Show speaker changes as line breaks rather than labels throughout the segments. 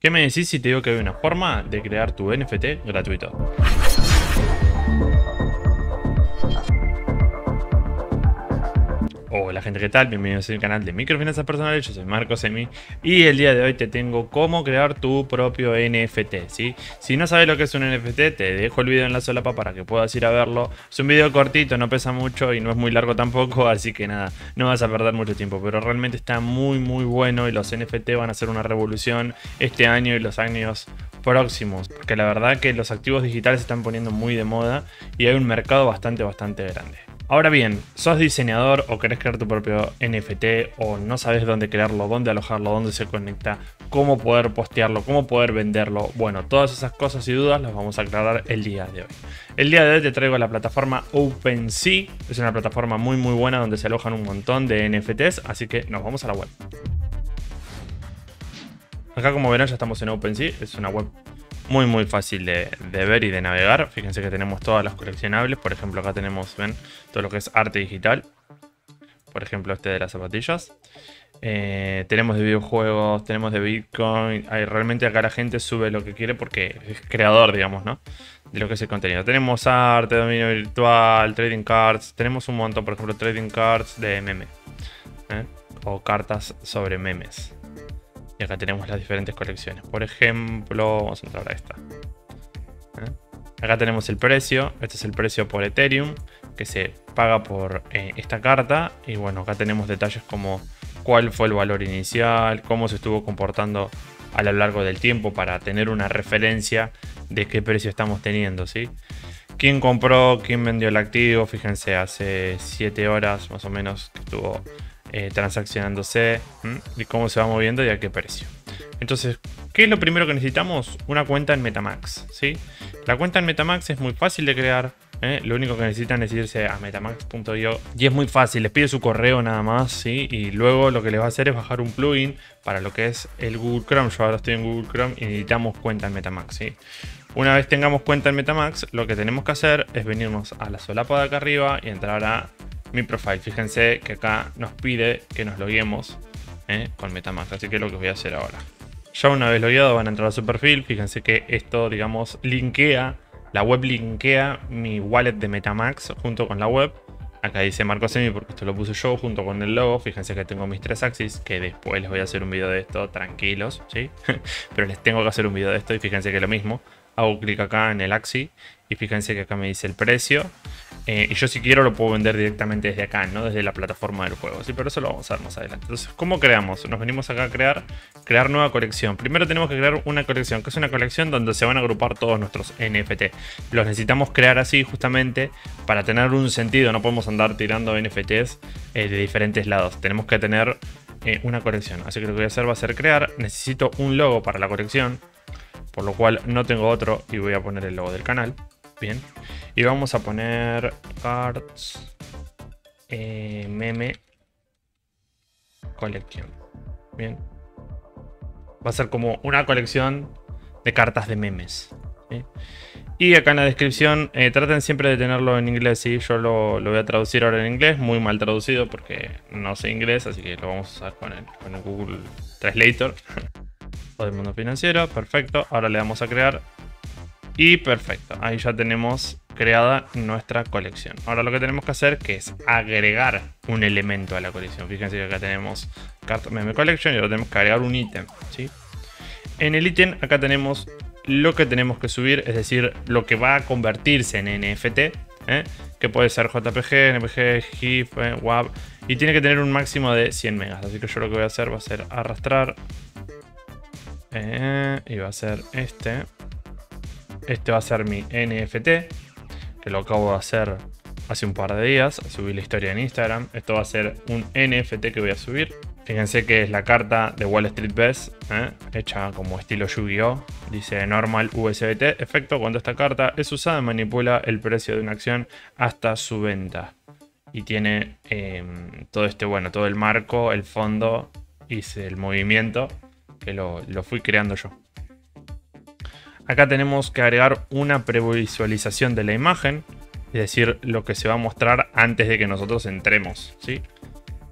¿Qué me decís si te digo que hay una forma de crear tu NFT gratuito? Hola gente, ¿qué tal? Bienvenidos al canal de Microfinanzas Personales, yo soy Marcos Emi y el día de hoy te tengo cómo crear tu propio NFT. Si no sabes lo que es un NFT, te dejo el video en la solapa para que puedas ir a verlo. Es un video cortito, no pesa mucho y no es muy largo tampoco, así que nada, no vas a perder mucho tiempo, pero realmente está muy muy bueno y los NFT van a ser una revolución este año y los años próximos, porque la verdad que los activos digitales se están poniendo muy de moda y hay un mercado bastante bastante grande. Ahora bien, sos diseñador o querés crear tu propio NFT o no sabes dónde crearlo, dónde alojarlo, dónde se conecta, cómo poder postearlo, cómo poder venderlo. Bueno, todas esas cosas y dudas las vamos a aclarar el día de hoy. El día de hoy te traigo la plataforma OpenSea. Es una plataforma muy muy buena donde se alojan un montón de NFTs, así que nos vamos a la web. Acá como verán ya estamos en OpenSea, es una web muy muy fácil de, ver y de navegar. Fíjense que tenemos todas las coleccionables. Por ejemplo, acá tenemos, ven, todo lo que es arte digital. Por ejemplo, este de las zapatillas. Eh, tenemos de videojuegos, tenemos de Bitcoin. realmente acá la gente sube lo que quiere porque es creador, digamos, ¿no? De lo que es el contenido. Tenemos arte, dominio virtual, trading cards. Tenemos un montón, por ejemplo, trading cards de meme. ¿eh? O cartas sobre memes. Y acá tenemos las diferentes colecciones. Por ejemplo, vamos a entrar a esta. ¿Eh? Acá tenemos el precio. Este es el precio por Ethereum que se paga por eh, esta carta. Y bueno, acá tenemos detalles como cuál fue el valor inicial, cómo se estuvo comportando a lo largo del tiempo para tener una referencia de qué precio estamos teniendo, ¿sí? ¿Quién compró? ¿Quién vendió el activo? Fíjense, hace 7 horas más o menos que estuvo eh, transaccionándose y cómo se va moviendo y a qué precio. Entonces, ¿qué es lo primero que necesitamos? Una cuenta en Metamax. ¿sí? La cuenta en Metamax es muy fácil de crear. ¿eh? Lo único que necesitan es irse a metamax.io y es muy fácil, les pide su correo nada más, ¿sí? Y luego lo que les va a hacer es bajar un plugin para lo que es el Google Chrome. Yo ahora estoy en Google Chrome y necesitamos cuenta en Metamax, ¿sí? Una vez tengamos cuenta en Metamax, lo que tenemos que hacer es venirnos a la solapa de acá arriba y entrar a mi profile. Fíjense que acá nos pide que nos loguemos ¿eh? con Metamask. Así que es lo que voy a hacer ahora. Ya una vez logueado van a entrar a su perfil. Fíjense que esto, digamos, linkea. La web linkea mi wallet de Metamax junto con la web. Acá dice Marco Semi porque esto lo puse yo junto con el logo. Fíjense que tengo mis tres axis, que después les voy a hacer un video de esto, tranquilos, ¿sí? Pero les tengo que hacer un video de esto y fíjense que lo mismo. Hago clic acá en el axis y fíjense que acá me dice el precio. Eh, y yo si quiero lo puedo vender directamente desde acá, no desde la plataforma del juego. Sí, pero eso lo vamos a ver más adelante. Entonces, ¿cómo creamos? Nos venimos acá a crear, crear nueva colección. Primero tenemos que crear una colección, que es una colección donde se van a agrupar todos nuestros NFT. Los necesitamos crear así justamente para tener un sentido. No podemos andar tirando NFTs eh, de diferentes lados. Tenemos que tener eh, una colección. Así que lo que voy a hacer va a ser crear. Necesito un logo para la colección. Por lo cual no tengo otro y voy a poner el logo del canal. Bien. Y vamos a poner cards eh, meme colección. Bien. Va a ser como una colección de cartas de memes. Y acá en la descripción, eh, traten siempre de tenerlo en inglés. ¿sí? Yo lo, voy a traducir ahora en inglés, muy mal traducido porque no sé inglés, así que lo vamos a usar con el, con el Google Translator. Todo el mundo financiero, perfecto. Ahora le damos a crear y perfecto, ahí ya tenemos creada nuestra colección. Ahora lo que tenemos que hacer que es agregar un elemento a la colección. Fíjense que acá tenemos Card Meme Collection y ahora tenemos que agregar un ítem. ¿sí? En el ítem acá tenemos lo que tenemos que subir, es decir, lo que va a convertirse en NFT, ¿eh? que puede ser JPG, NPG, GIF, ¿eh? WAV, y tiene que tener un máximo de 100 megas. Así que yo lo que voy a hacer va a ser arrastrar, eh, y va a ser este. Este va a ser mi NFT, que lo acabo de hacer hace un par de días. Subí la historia en Instagram. Esto va a ser un NFT que voy a subir. Fíjense que es la carta de Wall Street Best, ¿eh? hecha como estilo Yu-Gi-Oh! Dice normal USDT, efecto cuando esta carta es usada manipula el precio de una acción hasta su venta. Y tiene em, todo este, bueno, todo el marco, el fondo y el movimiento que lo fui creando yo. Acá tenemos que agregar una previsualización de la imagen, es decir, lo que se va a mostrar antes de que nosotros entremos, ¿sí?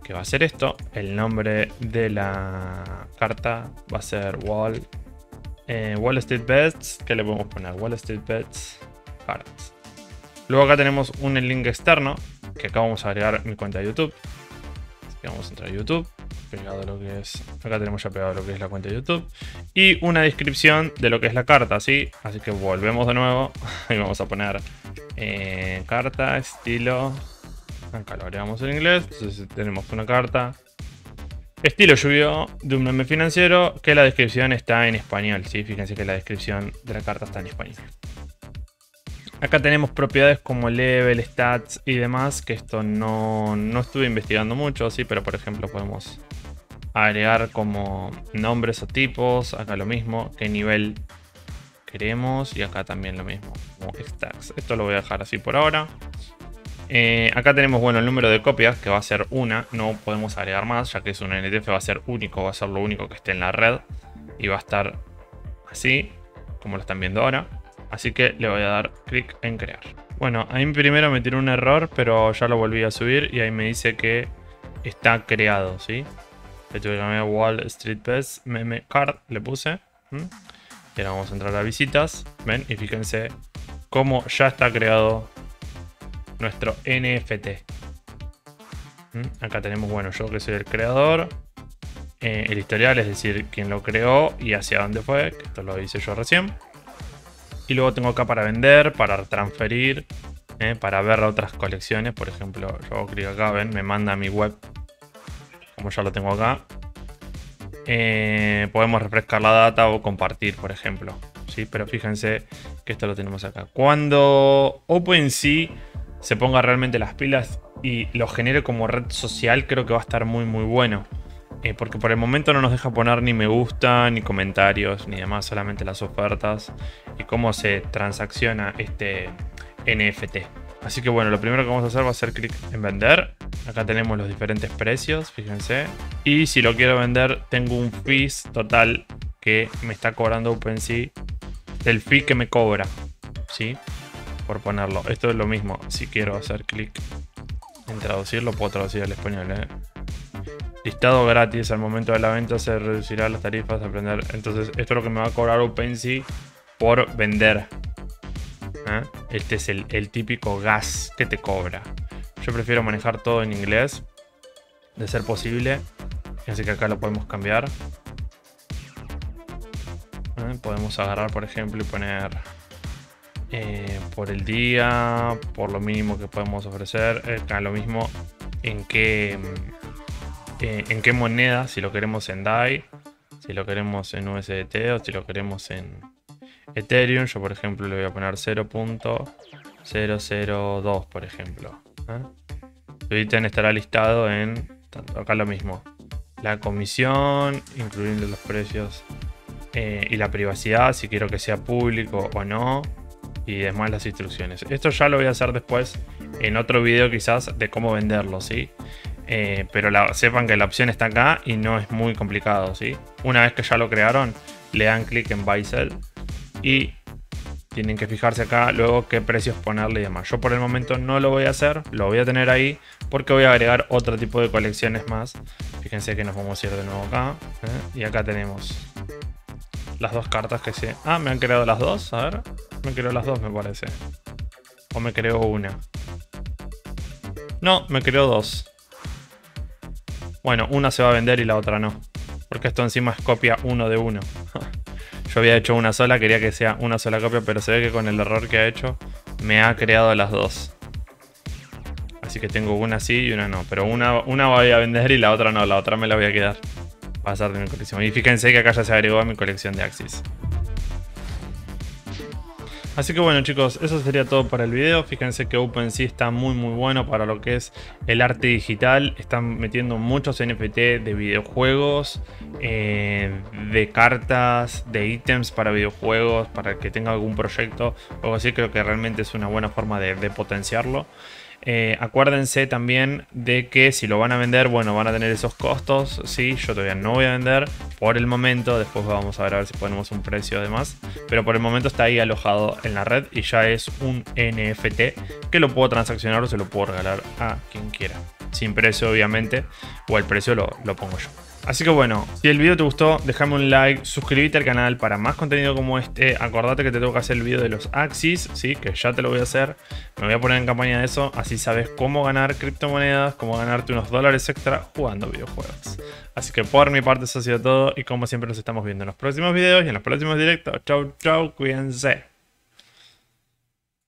Que va a ser esto, el nombre de la carta va a ser wall Eh, Wall Street Bets, ¿qué le podemos poner? Wall Street Bets Cards. Luego acá tenemos un link externo, que acá vamos a agregar mi cuenta de YouTube. Que vamos a entrar a YouTube, pegado lo que es, acá tenemos ya pegado lo que es la cuenta de YouTube. Y una descripción de lo que es la carta, ¿sí? Así que volvemos de nuevo y vamos a poner eh, carta, estilo, acá lo agregamos en inglés, entonces tenemos una carta, Estilo lluvio de un meme financiero que la descripción está en español. ¿sí? Fíjense que la descripción de la carta está en español. Acá tenemos propiedades como level, stats y demás, que esto no, no estuve investigando mucho, sí, pero por ejemplo podemos agregar como nombres o tipos, acá lo mismo, qué nivel queremos y acá también lo mismo, como stacks. Esto lo voy a dejar así por ahora. Eh, acá tenemos bueno, el número de copias, que va a ser una. No podemos agregar más, ya que es un NTF, va a ser único, va a ser lo único que esté en la red. Y va a estar así, como lo están viendo ahora. Así que le voy a dar clic en crear. Bueno, ahí primero me tiró un error, pero ya lo volví a subir y ahí me dice que está creado, ¿sí? Le tuve que Wall Street Best Meme Card, le puse. Y ahora vamos a entrar a visitas. Ven, y fíjense cómo ya está creado nuestro NFT. Acá tenemos, bueno, yo que soy el creador. Eh, el historial, es decir, quién lo creó y hacia dónde fue, que esto lo hice yo recién. Y luego tengo acá para vender, para transferir, eh, para ver otras colecciones. Por ejemplo, yo hago clic acá, ven, me manda a mi web, como ya lo tengo acá. Eh, podemos refrescar la data o compartir, por ejemplo. ¿sí? Pero fíjense que esto lo tenemos acá. Cuando OpenSea se ponga realmente las pilas y lo genere como red social, creo que va a estar muy muy bueno. Eh, porque por el momento no nos deja poner ni me gusta, ni comentarios, ni demás, solamente las ofertas y cómo se transacciona este NFT. Así que bueno, lo primero que vamos a hacer va a ser clic en vender. Acá tenemos los diferentes precios, fíjense. Y si lo quiero vender, tengo un fees total que me está cobrando OpenSea. El fee que me cobra, ¿sí? Por ponerlo. Esto es lo mismo. Si quiero hacer clic en traducirlo, puedo traducir al español, ¿eh? Listado gratis, al momento de la venta se reducirá las tarifas aprender. Entonces, esto es lo que me va a cobrar OpenSea por vender. ¿eh? Este es el, típico gas que te cobra. Yo prefiero manejar todo en inglés, de ser posible. Así que acá lo podemos cambiar. ¿Eh? Podemos agarrar, por ejemplo, y poner eh, por el día, por lo mínimo que podemos ofrecer. Acá lo mismo en qué eh, en qué moneda, si lo queremos en DAI, si lo queremos en USDT o si lo queremos en Ethereum. Yo, por ejemplo, le voy a poner 0.002, por ejemplo. ¿eh? Su ítem estará listado en, acá lo mismo, la comisión, incluyendo los precios eh, y la privacidad, si quiero que sea público o no, y demás las instrucciones. Esto ya lo voy a hacer después en otro video quizás de cómo venderlo, ¿sí? Eh, pero sepan que la opción está acá y no es muy complicado, ¿sí? Una vez que ya lo crearon, le dan clic en Buy Sell y tienen que fijarse acá luego qué precios ponerle y demás. Yo por el momento no lo voy a hacer, lo voy a tener ahí porque voy a agregar otro tipo de colecciones más. Fíjense que nos vamos a ir de nuevo acá ¿eh? y acá tenemos las dos cartas que se... Ah, me han creado las dos, a ver. Me creo las dos me parece. O me creo una. No, me creo dos. Bueno, una se va a vender y la otra no. Porque esto encima es copia uno de uno. Yo había hecho una sola, quería que sea una sola copia, pero se ve que con el error que ha hecho me ha creado las dos. Así que tengo una sí y una no. Pero una, una voy a vender y la otra no, la otra me la voy a quedar. Pasar de mi colección. Y fíjense que acá ya se agregó a mi colección de Axis. Así que bueno chicos, eso sería todo para el video. Fíjense que OpenSea está muy muy bueno para lo que es el arte digital. Están metiendo muchos NFT de videojuegos, eh, de cartas, de ítems para videojuegos, para que tenga algún proyecto o algo así. Creo que realmente es una buena forma de potenciarlo. Eh, acuérdense también de que si lo van a vender, bueno, van a tener esos costos. Sí, yo todavía no voy a vender por el momento. Después vamos a ver a ver si ponemos un precio además. Pero por el momento está ahí alojado en la red y ya es un NFT que lo puedo transaccionar o se lo puedo regalar a quien quiera. Sin precio, obviamente, o el precio lo, lo pongo yo. Así que bueno, si el video te gustó, déjame un like, suscríbete al canal para más contenido como este. Acordate que te tengo que hacer el video de los Axis, ¿sí? que ya te lo voy a hacer. Me voy a poner en campaña de eso, así sabes cómo ganar criptomonedas, cómo ganarte unos dólares extra jugando videojuegos. Así que por mi parte eso ha sido todo y como siempre nos estamos viendo en los próximos videos y en los próximos directos. Chau, chau, cuídense.